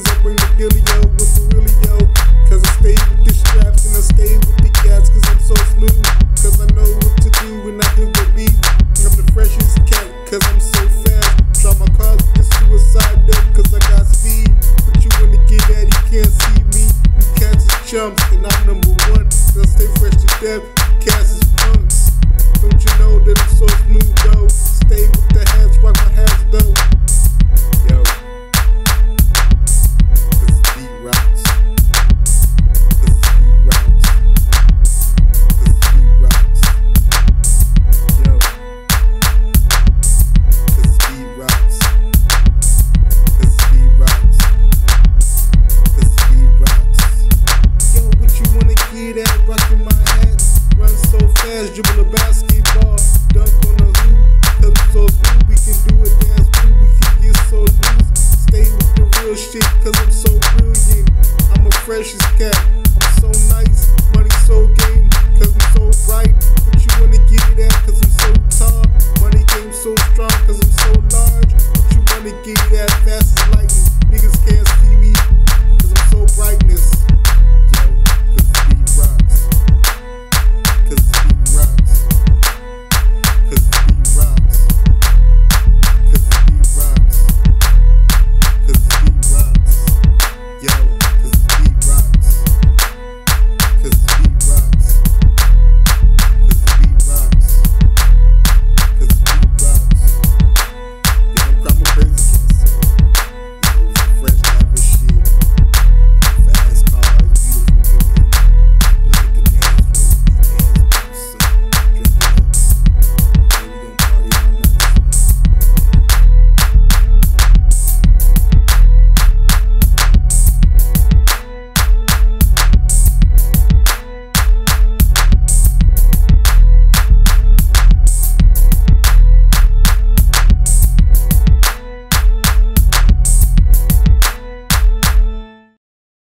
dealio with Aurelio. Cause I stay with the straps and I stay with the gas. Cause I'm so smooth. Cause I know what to do when I hit the beat. I'm the freshest cat. Cause I'm so fast. Drop my cars with the suicide death. Cause I got speed. But you wanna get at, you can't see me. You cats is chumps and I'm number one. Cause I stay fresh to death. You cats is punks. Don't you know fast, dribble a basketball. Dunk on the hoop. Cause I'm so smooth, we can do it dance move. We can get so loose. Stay with the real shit, cause I'm so brilliant. I'm a freshest cat.